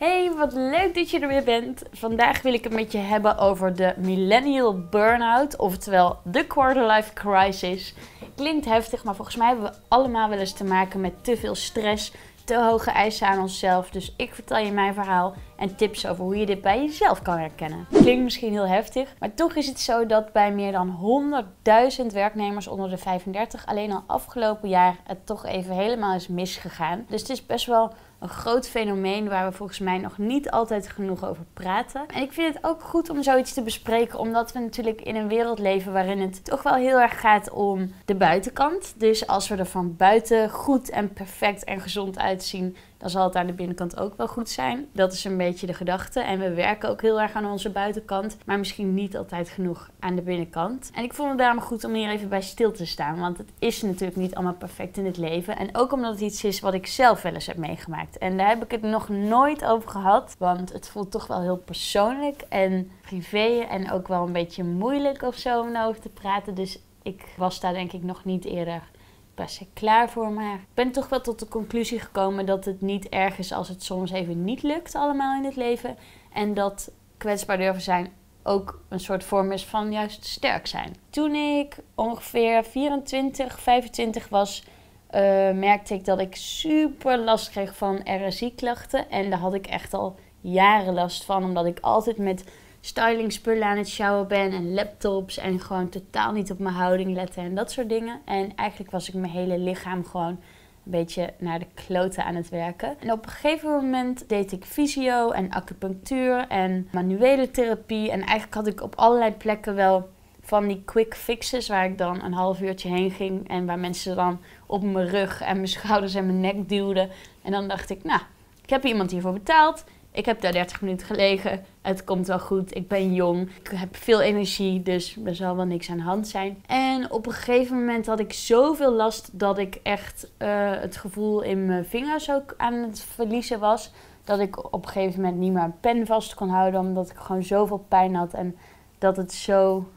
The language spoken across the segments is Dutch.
Hey, wat leuk dat je er weer bent. Vandaag wil ik het met je hebben over de millennial burnout, oftewel de quarterlife crisis. Klinkt heftig, maar volgens mij hebben we allemaal wel eens te maken met te veel stress, te hoge eisen aan onszelf. Dus ik vertel je mijn verhaal en tips over hoe je dit bij jezelf kan herkennen. Klinkt misschien heel heftig, maar toch is het zo dat bij meer dan 100.000 werknemers onder de 35 alleen al afgelopen jaar het toch even helemaal is misgegaan. Dus het is best wel een groot fenomeen waar we volgens mij nog niet altijd genoeg over praten. En ik vind het ook goed om zoiets te bespreken, omdat we natuurlijk in een wereld leven waarin het toch wel heel erg gaat om de buitenkant. Dus als we er van buiten goed en perfect en gezond uitzien, dan zal het aan de binnenkant ook wel goed zijn. Dat is een beetje de gedachte. En we werken ook heel erg aan onze buitenkant, maar misschien niet altijd genoeg aan de binnenkant. En ik vond het daarom goed om hier even bij stil te staan, want het is natuurlijk niet allemaal perfect in het leven. En ook omdat het iets is wat ik zelf wel eens heb meegemaakt. En daar heb ik het nog nooit over gehad, want het voelt toch wel heel persoonlijk en privé en ook wel een beetje moeilijk of zo om over te praten. Dus ik was daar denk ik nog niet eerder per klaar voor. Maar ik ben toch wel tot de conclusie gekomen dat het niet erg is als het soms even niet lukt allemaal in het leven. En dat kwetsbaar durven zijn ook een soort vorm is van juist sterk zijn. Toen ik ongeveer 24, 25 was, uh, merkte ik dat ik super last kreeg van RSI-klachten. En daar had ik echt al jaren last van, omdat ik altijd met spullen aan het sjouwen ben en laptops en gewoon totaal niet op mijn houding letten en dat soort dingen. En eigenlijk was ik mijn hele lichaam gewoon een beetje naar de kloten aan het werken. En op een gegeven moment deed ik fysio en acupunctuur en manuele therapie. En eigenlijk had ik op allerlei plekken wel van die quick fixes waar ik dan een half uurtje heen ging en waar mensen dan op mijn rug en mijn schouders en mijn nek duwden. En dan dacht ik, nou, ik heb iemand hiervoor betaald. Ik heb daar 30 minuten gelegen. Het komt wel goed. Ik ben jong. Ik heb veel energie, dus er zal wel niks aan de hand zijn. En op een gegeven moment had ik zoveel last dat ik echt uh, het gevoel in mijn vingers ook aan het verliezen was. Dat ik op een gegeven moment niet meer een pen vast kon houden, omdat ik gewoon zoveel pijn had en dat het zo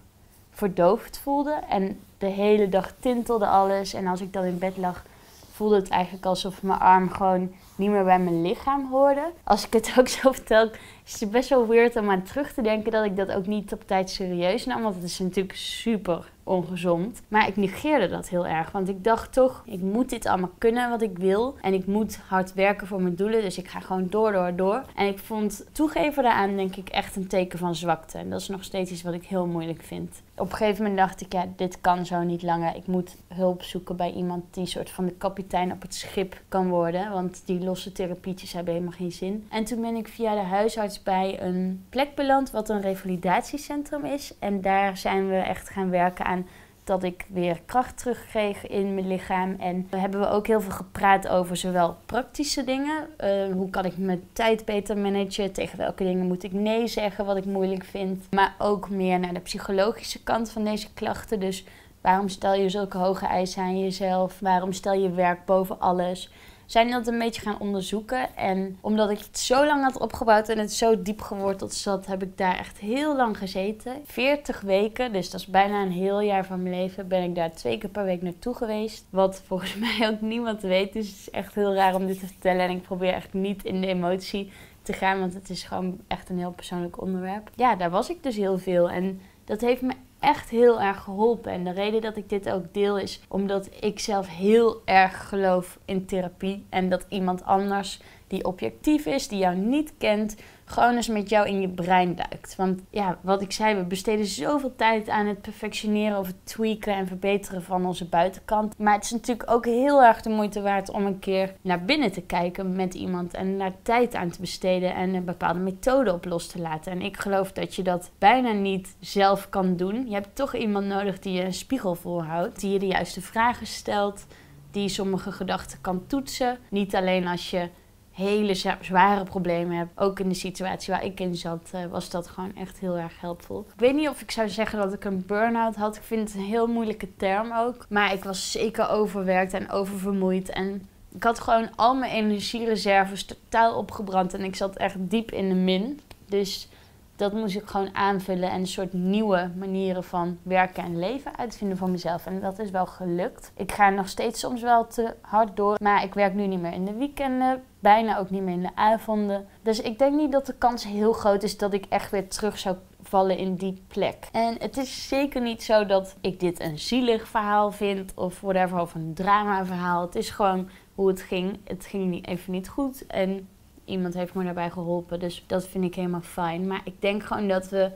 verdoofd voelde. En de hele dag tintelde alles. En als ik dan in bed lag, voelde het eigenlijk alsof mijn arm gewoon niet meer bij mijn lichaam hoorde. Als ik het ook zo vertel, is best wel weird om aan terug te denken dat ik dat ook niet op tijd serieus nam. Want het is natuurlijk super ongezond. Maar ik negeerde dat heel erg. Want ik dacht toch, ik moet dit allemaal kunnen wat ik wil. En ik moet hard werken voor mijn doelen. Dus ik ga gewoon door, door, door. En ik vond toegeven daaraan denk ik echt een teken van zwakte. En dat is nog steeds iets wat ik heel moeilijk vind. Op een gegeven moment dacht ik, ja, dit kan zo niet langer. Ik moet hulp zoeken bij iemand die soort van de kapitein op het schip kan worden. Want die losse therapietjes hebben helemaal geen zin. En toen ben ik via de huisarts bij een plek beland wat een revalidatiecentrum is. En daar zijn we echt gaan werken aan dat ik weer kracht terugkreeg in mijn lichaam. En hebben we ook heel veel gepraat over zowel praktische dingen. Uh, hoe kan ik mijn tijd beter managen? Tegen welke dingen moet ik nee zeggen wat ik moeilijk vind? Maar ook meer naar de psychologische kant van deze klachten. Dus waarom stel je zulke hoge eisen aan jezelf? Waarom stel je werk boven alles? Zijn dat een beetje gaan onderzoeken. En omdat ik het zo lang had opgebouwd en het zo diep geworteld zat, heb ik daar echt heel lang gezeten. 40 weken, dus dat is bijna een heel jaar van mijn leven, ben ik daar twee keer per week naartoe geweest. Wat volgens mij ook niemand weet. Dus het is echt heel raar om dit te vertellen. En ik probeer echt niet in de emotie te gaan, want het is gewoon echt een heel persoonlijk onderwerp. Ja, daar was ik dus heel veel. En dat heeft me echt heel erg geholpen. En de reden dat ik dit ook deel is omdat ik zelf heel erg geloof in therapie. En dat iemand anders die objectief is, die jou niet kent, gewoon eens met jou in je brein duikt. Want ja, wat ik zei, we besteden zoveel tijd aan het perfectioneren of het tweaken en verbeteren van onze buitenkant. Maar het is natuurlijk ook heel erg de moeite waard om een keer naar binnen te kijken met iemand en daar tijd aan te besteden en een bepaalde methode op los te laten. En ik geloof dat je dat bijna niet zelf kan doen. Je hebt toch iemand nodig die je een spiegel voorhoudt, die je de juiste vragen stelt, die sommige gedachten kan toetsen. Niet alleen als je hele zware problemen heb. Ook in de situatie waar ik in zat, uh, was dat gewoon echt heel erg helpvol. Ik weet niet of ik zou zeggen dat ik een burn-out had. Ik vind het een heel moeilijke term ook. Maar ik was zeker overwerkt en oververmoeid. En ik had gewoon al mijn energiereserves totaal opgebrand. En ik zat echt diep in de min. Dus dat moest ik gewoon aanvullen en een soort nieuwe manieren van werken en leven uitvinden voor mezelf. En dat is wel gelukt. Ik ga nog steeds soms wel te hard door, maar ik werk nu niet meer in de weekenden, bijna ook niet meer in de avonden. Dus ik denk niet dat de kans heel groot is dat ik echt weer terug zou vallen in die plek. En het is zeker niet zo dat ik dit een zielig verhaal vind of whatever, of een drama verhaal. Het is gewoon hoe het ging. Het ging niet, even niet goed en iemand heeft me daarbij geholpen. Dus dat vind ik helemaal fijn. Maar ik denk gewoon dat we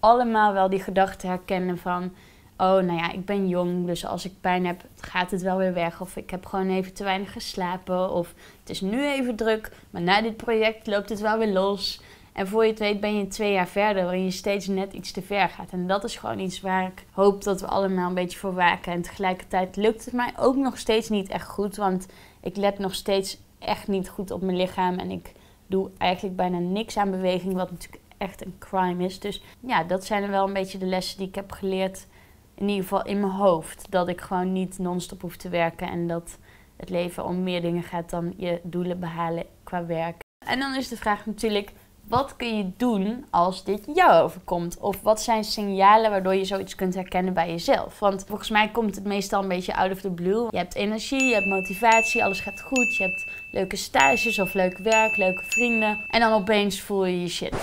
allemaal wel die gedachte herkennen van... Oh, nou ja, ik ben jong, dus als ik pijn heb, gaat het wel weer weg. Of ik heb gewoon even te weinig geslapen. Of het is nu even druk, maar na dit project loopt het wel weer los. En voor je het weet ben je twee jaar verder, waarin je steeds net iets te ver gaat. En dat is gewoon iets waar ik hoop dat we allemaal een beetje voor waken. En tegelijkertijd lukt het mij ook nog steeds niet echt goed, want ik let nog steeds echt niet goed op mijn lichaam. En ik doe eigenlijk bijna niks aan beweging, wat natuurlijk echt een crime is. Dus ja, dat zijn er wel een beetje de lessen die ik heb geleerd. In ieder geval in mijn hoofd. Dat ik gewoon niet non-stop hoef te werken. En dat het leven om meer dingen gaat dan je doelen behalen qua werk. En dan is de vraag natuurlijk, wat kun je doen als dit jou overkomt? Of wat zijn signalen waardoor je zoiets kunt herkennen bij jezelf? Want volgens mij komt het meestal een beetje out of the blue. Je hebt energie, je hebt motivatie, alles gaat goed. Je hebt leuke stages of leuk werk, leuke vrienden. En dan opeens voel je je shit.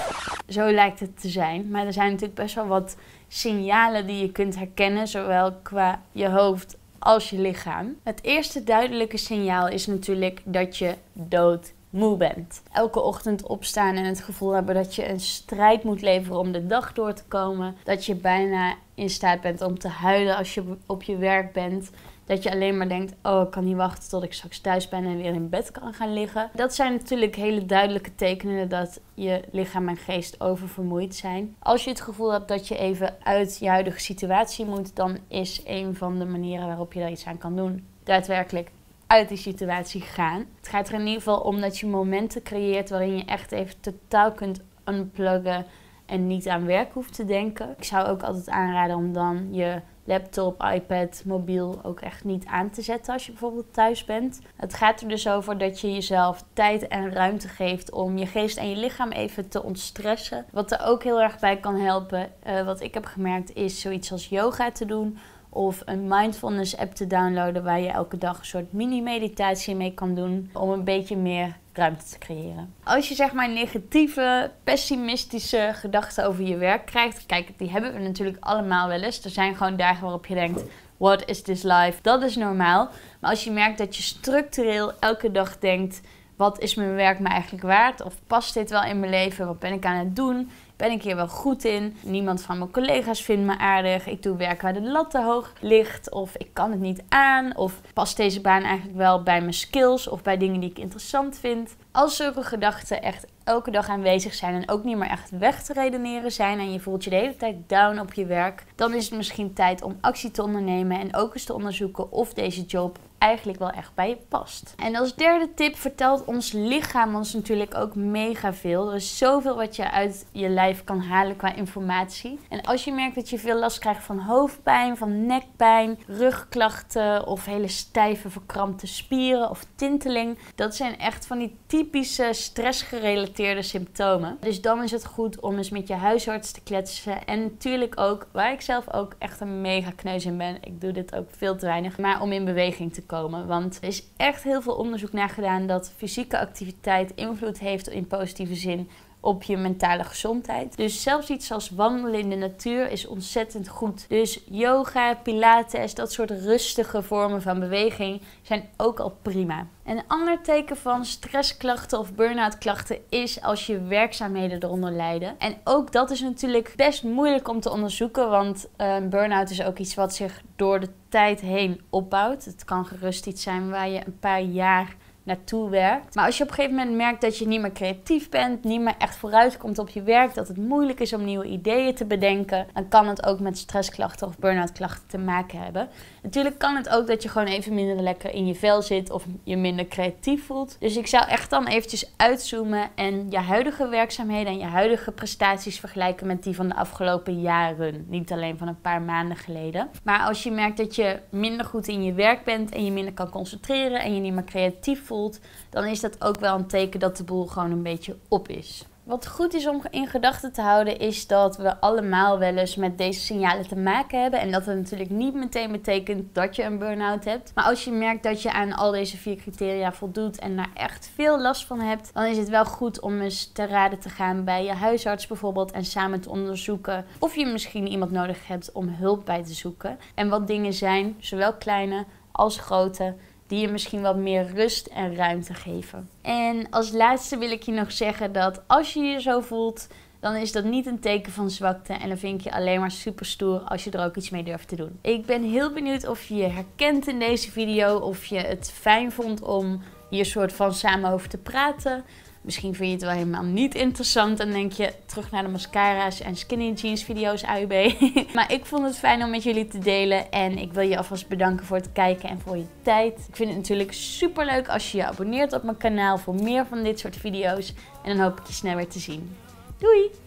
Zo lijkt het te zijn. Maar er zijn natuurlijk best wel wat signalen die je kunt herkennen, zowel qua je hoofd als je lichaam. Het eerste duidelijke signaal is natuurlijk dat je dood moe bent. Elke ochtend opstaan en het gevoel hebben dat je een strijd moet leveren om de dag door te komen. Dat je bijna in staat bent om te huilen als je op je werk bent. Dat je alleen maar denkt: oh, ik kan niet wachten tot ik straks thuis ben en weer in bed kan gaan liggen. Dat zijn natuurlijk hele duidelijke tekenen dat je lichaam en geest oververmoeid zijn. Als je het gevoel hebt dat je even uit je huidige situatie moet, dan is een van de manieren waarop je daar iets aan kan doen daadwerkelijk uit die situatie gaan. Het gaat er in ieder geval om dat je momenten creëert waarin je echt even totaal kunt unpluggen en niet aan werk hoeft te denken. Ik zou ook altijd aanraden om dan je laptop, iPad, mobiel ook echt niet aan te zetten als je bijvoorbeeld thuis bent. Het gaat er dus over dat je jezelf tijd en ruimte geeft om je geest en je lichaam even te ontstressen. Wat er ook heel erg bij kan helpen, uh, wat ik heb gemerkt, is zoiets als yoga te doen of een mindfulness app te downloaden waar je elke dag een soort mini-meditatie mee kan doen om een beetje meer ruimte te creëren. Als je zeg maar negatieve, pessimistische gedachten over je werk krijgt, kijk, die hebben we natuurlijk allemaal wel eens. Er zijn gewoon dagen waarop je denkt: What is this life? Dat is normaal. Maar als je merkt dat je structureel elke dag denkt: Wat is mijn werk me eigenlijk waard? Of past dit wel in mijn leven? Wat ben ik aan het doen? Ben ik hier wel goed in? Niemand van mijn collega's vindt me aardig. Ik doe werk waar de lat te hoog ligt. Of ik kan het niet aan. Of past deze baan eigenlijk wel bij mijn skills of bij dingen die ik interessant vind? Als zulke gedachten echt elke dag aanwezig zijn en ook niet meer echt weg te redeneren zijn en je voelt je de hele tijd down op je werk, dan is het misschien tijd om actie te ondernemen en ook eens te onderzoeken of deze job eigenlijk wel echt bij je past. En als derde tip vertelt ons lichaam ons natuurlijk ook mega veel. Er is zoveel wat je uit je lijf kan halen qua informatie. En als je merkt dat je veel last krijgt van hoofdpijn, van nekpijn, rugklachten of hele stijve verkrampte spieren of tinteling, dat zijn echt van die typische stressgerelateerde symptomen. Dus dan is het goed om eens met je huisarts te kletsen. En natuurlijk ook, waar ik zelf ook echt een mega kneus in ben. Ik doe dit ook veel te weinig, maar om in beweging te Want er is echt heel veel onderzoek naar gedaan dat fysieke activiteit invloed heeft in positieve zin op je mentale gezondheid. Dus zelfs iets als wandelen in de natuur is ontzettend goed. Dus yoga, pilates, dat soort rustige vormen van beweging zijn ook al prima. Een ander teken van stressklachten of burn-out klachten is als je werkzaamheden eronder lijden. En ook dat is natuurlijk best moeilijk om te onderzoeken, want een uh, burn-out is ook iets wat zich door de tijd heen opbouwt. Het kan gerust iets zijn waar je een paar jaar naartoe werkt. Maar als je op een gegeven moment merkt dat je niet meer creatief bent, niet meer echt vooruit komt op je werk, dat het moeilijk is om nieuwe ideeën te bedenken, dan kan het ook met stressklachten of burn-out klachten te maken hebben. Natuurlijk kan het ook dat je gewoon even minder lekker in je vel zit of je minder creatief voelt. Dus ik zou echt dan eventjes uitzoomen en je huidige werkzaamheden en je huidige prestaties vergelijken met die van de afgelopen jaren. Niet alleen van een paar maanden geleden. Maar als je merkt dat je minder goed in je werk bent en je minder kan concentreren en je niet meer creatief voelt, dan is dat ook wel een teken dat de boel gewoon een beetje op is. Wat goed is om in gedachten te houden is dat we allemaal wel eens met deze signalen te maken hebben. En dat het natuurlijk niet meteen betekent dat je een burn-out hebt. Maar als je merkt dat je aan al deze vier criteria voldoet en daar echt veel last van hebt, dan is het wel goed om eens te raden te gaan bij je huisarts bijvoorbeeld en samen te onderzoeken of je misschien iemand nodig hebt om hulp bij te zoeken. En wat dingen zijn, zowel kleine als grote die je misschien wat meer rust en ruimte geven. En als laatste wil ik je nog zeggen dat als je je zo voelt, dan is dat niet een teken van zwakte. En dan vind ik je alleen maar super stoer als je er ook iets mee durft te doen. Ik ben heel benieuwd of je je herkent in deze video. Of je het fijn vond om hier soort van samen over te praten. Misschien vind je het wel helemaal niet interessant en denk je terug naar de mascara's en skinny jeans video's AUB. maar ik vond het fijn om met jullie te delen en ik wil je alvast bedanken voor het kijken en voor je tijd. Ik vind het natuurlijk super leuk als je je abonneert op mijn kanaal voor meer van dit soort video's en dan hoop ik je snel weer te zien. Doei!